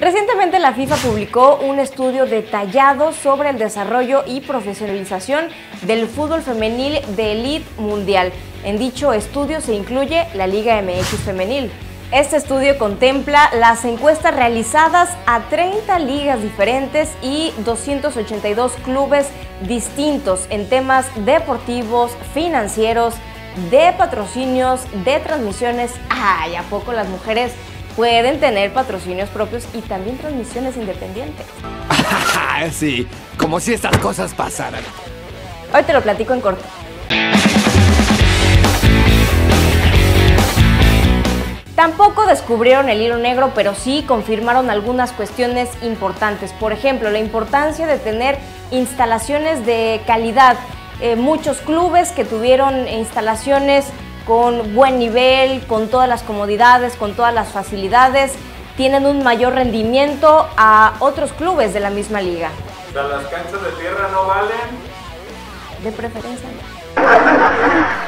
Recientemente la FIFA publicó un estudio detallado sobre el desarrollo y profesionalización del fútbol femenil de élite mundial. En dicho estudio se incluye la Liga MX femenil. Este estudio contempla las encuestas realizadas a 30 ligas diferentes y 282 clubes distintos en temas deportivos, financieros, de patrocinios, de transmisiones. ¡Ay, a poco las mujeres pueden tener patrocinios propios y también transmisiones independientes. sí, como si estas cosas pasaran. Hoy te lo platico en corto. Tampoco descubrieron el hilo negro, pero sí confirmaron algunas cuestiones importantes. Por ejemplo, la importancia de tener instalaciones de calidad. Eh, muchos clubes que tuvieron instalaciones con buen nivel, con todas las comodidades, con todas las facilidades, tienen un mayor rendimiento a otros clubes de la misma liga. O sea, las canchas de tierra no valen. De preferencia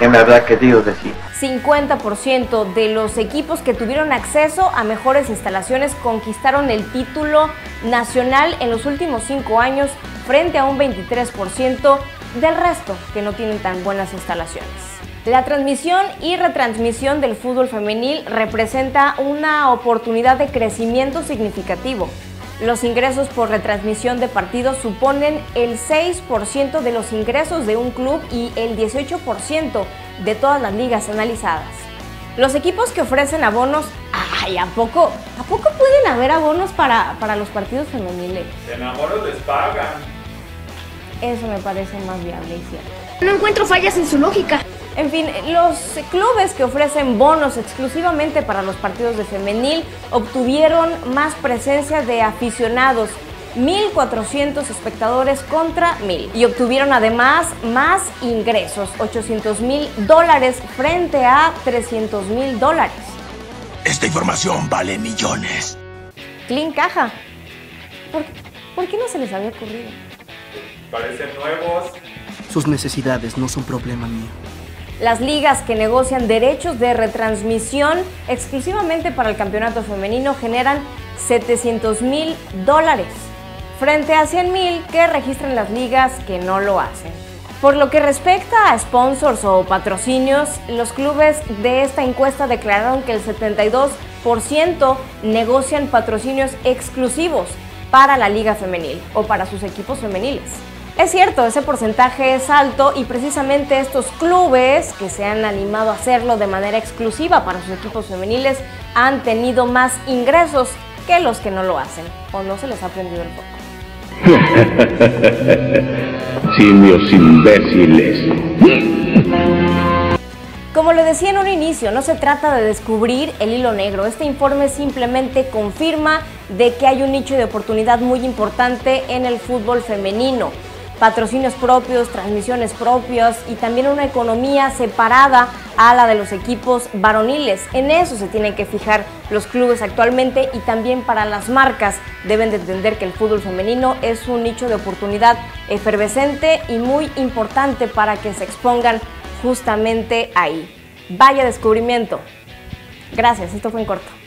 En verdad que Dios decía. 50% de los equipos que tuvieron acceso a mejores instalaciones conquistaron el título nacional en los últimos cinco años frente a un 23% del resto que no tienen tan buenas instalaciones. La transmisión y retransmisión del fútbol femenil representa una oportunidad de crecimiento significativo. Los ingresos por retransmisión de partidos suponen el 6% de los ingresos de un club y el 18% de todas las ligas analizadas. Los equipos que ofrecen abonos, ay, ¿a poco, ¿a poco pueden haber abonos para, para los partidos femeniles? En abonos les pagan. Eso me parece más viable y cierto. No encuentro fallas en su lógica. En fin, los clubes que ofrecen bonos exclusivamente para los partidos de femenil obtuvieron más presencia de aficionados, 1.400 espectadores contra 1.000 y obtuvieron además más ingresos, 800 mil dólares frente a 300 mil dólares. Esta información vale millones. Clean caja. ¿Por, ¿Por qué no se les había ocurrido? Parecen nuevos. Sus necesidades no son problema mío. Las ligas que negocian derechos de retransmisión exclusivamente para el campeonato femenino generan 700 mil dólares, frente a 100 mil que registran las ligas que no lo hacen. Por lo que respecta a sponsors o patrocinios, los clubes de esta encuesta declararon que el 72% negocian patrocinios exclusivos para la liga femenil o para sus equipos femeniles. Es cierto, ese porcentaje es alto y precisamente estos clubes que se han animado a hacerlo de manera exclusiva para sus equipos femeniles han tenido más ingresos que los que no lo hacen o no se les ha prendido el foco. Simios imbéciles. Como lo decía en un inicio, no se trata de descubrir el hilo negro. Este informe simplemente confirma de que hay un nicho de oportunidad muy importante en el fútbol femenino patrocinios propios, transmisiones propias y también una economía separada a la de los equipos varoniles. En eso se tienen que fijar los clubes actualmente y también para las marcas deben de entender que el fútbol femenino es un nicho de oportunidad efervescente y muy importante para que se expongan justamente ahí. Vaya descubrimiento. Gracias, esto fue en corto.